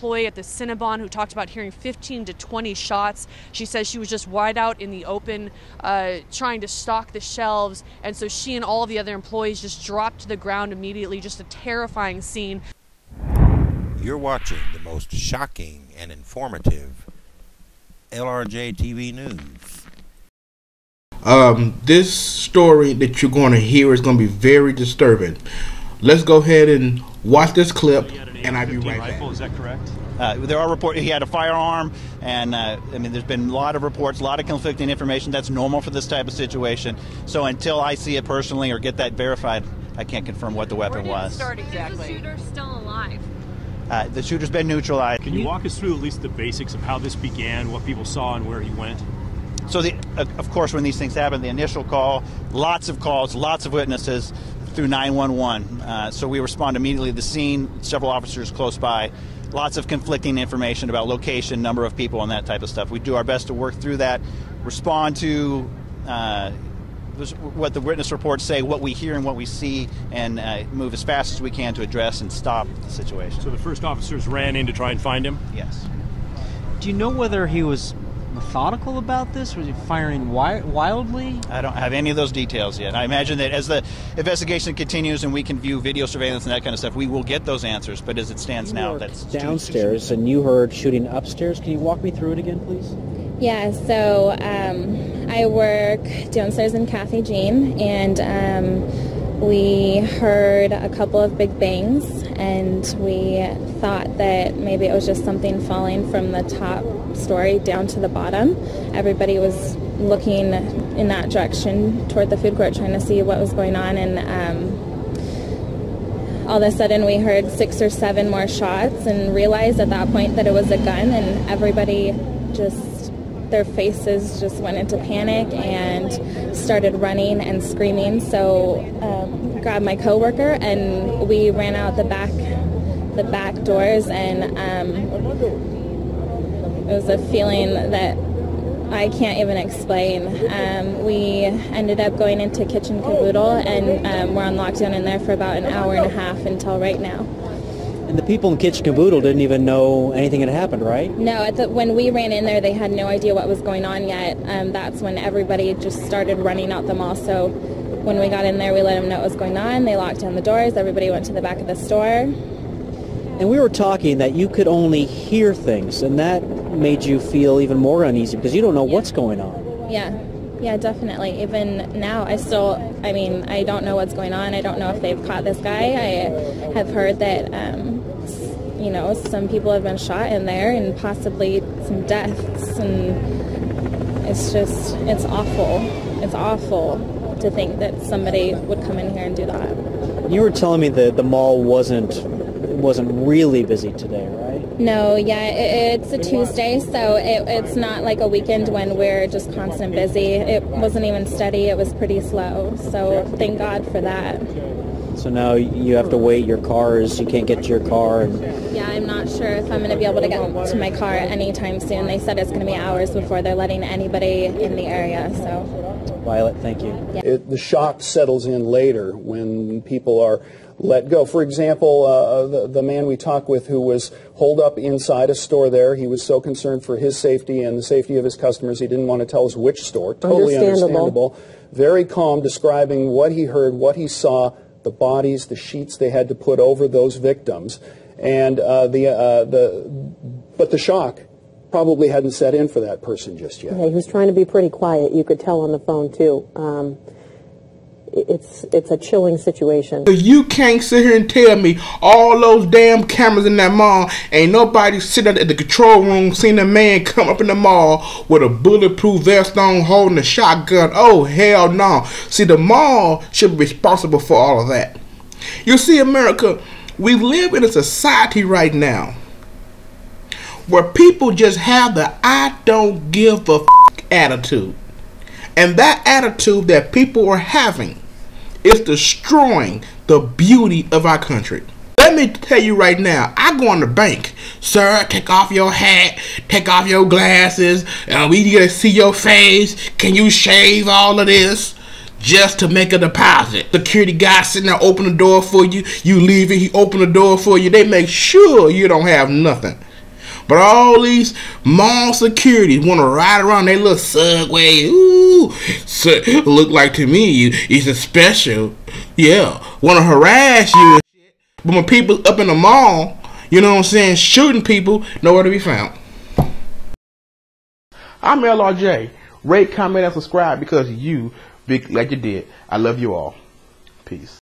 employee at the Cinnabon who talked about hearing 15 to 20 shots. She says she was just wide out in the open uh, trying to stock the shelves, and so she and all the other employees just dropped to the ground immediately. Just a terrifying scene. You're watching the most shocking and informative LRJ TV news. Um, this story that you're going to hear is going to be very disturbing. Let's go ahead and watch this clip, and I'll be right rifle, back. Is that correct? Uh, there are reports he had a firearm, and uh, I mean, there's been a lot of reports, a lot of conflicting information. That's normal for this type of situation. So until I see it personally or get that verified, I can't confirm what the weapon was. Is the shooter still alive? Uh, the shooter's been neutralized. Can you walk us through at least the basics of how this began, what people saw, and where he went? So, the, of course, when these things happen, the initial call, lots of calls, lots of witnesses through 911. Uh, so we respond immediately to the scene. Several officers close by. Lots of conflicting information about location, number of people, and that type of stuff. We do our best to work through that, respond to uh, what the witness reports say, what we hear and what we see, and uh, move as fast as we can to address and stop the situation. So the first officers ran in to try and find him? Yes. Do you know whether he was methodical about this? Was he firing wi- wildly? I don't have any of those details yet. I imagine that as the investigation continues and we can view video surveillance and that kind of stuff, we will get those answers. But as it stands You now, worked that's too- downstairs, and you heard shooting upstairs. Can you walk me through it again, please? Yeah, so um, I work downstairs in Kathy Jean, and um, we heard a couple of big bangs, and we thought that maybe it was just something falling from the top story down to the bottom. Everybody was looking in that direction toward the food court, trying to see what was going on, and um, all of a sudden we heard six or seven more shots and realized at that point that it was a gun and everybody just their faces just went into panic and started running and screaming so um, grabbed my coworker and we ran out the back the back doors and um, it was a feeling that I can't even explain. Um, we ended up going into Kitchen Caboodle and um, we're on lockdown in there for about an hour and a half until right now. And the people in Kitchen Caboodle didn't even know anything had happened, right? No, at the, when we ran in there, they had no idea what was going on yet. Um, that's when everybody just started running out the mall. So when we got in there, we let them know what was going on. They locked down the doors. Everybody went to the back of the store. And we were talking that you could only hear things, and that made you feel even more uneasy because you don't know what's going on. Yeah, yeah, definitely. Even now, I still, I mean, I don't know what's going on. I don't know if they've caught this guy. I have heard that, um, you know, some people have been shot in there and possibly some deaths. And it's just, it's awful. It's awful to think that somebody would come in here and do that. You were telling me that the mall wasn't wasn't really busy today, right? No, yeah, it, it's a Tuesday, so it, it's not like a weekend when we're just constant busy. It wasn't even steady. It was pretty slow. So thank God for that. So now you have to wait. Your cars, you can't get to your car, and Yeah, I'm not sure if I'm going to be able to get to my car anytime soon. They said it's going to be hours before they're letting anybody in the area. So Violet, thank you. It, the shock settles in later when people are let go. For example, uh, the, the man we talked with who was holed up inside a store there, he was so concerned for his safety and the safety of his customers, he didn't want to tell us which store. Totally Understandable. understandable. Very calm, describing what he heard, what he saw, the bodies, the sheets they had to put over those victims, and uh, the uh, the but the shock probably hadn't set in for that person just yet. Yeah, he was trying to be pretty quiet. You could tell on the phone too. Um, it's it's a chilling situation. So You can't sit here and tell me all those damn cameras in that mall ain't nobody sitting at the control room seeing a man come up in the mall with a bulletproof vest on holding a shotgun. Oh hell no. See the mall should be responsible for all of that. You see, America, we live in a society right now where people just have the I don't give a f- attitude. And that attitude that people are having is destroying the beauty of our country. Let me tell you right now, I go in the bank, sir, take off your hat, take off your glasses, and we need to see your face. Can you shave all of this? just to make a deposit. Security guy sitting there open the door for you. You leave it, he open the door for you. They make sure you don't have nothing. But all these mall securities want to ride around their little Segway. Ooh, look like to me you a special. Yeah, want to harass you. But when people up in the mall, you know what I'm saying, shooting people, nowhere to be found. I'm LRJ. Rate, comment, and subscribe because you, big like you did. I love you all. Peace.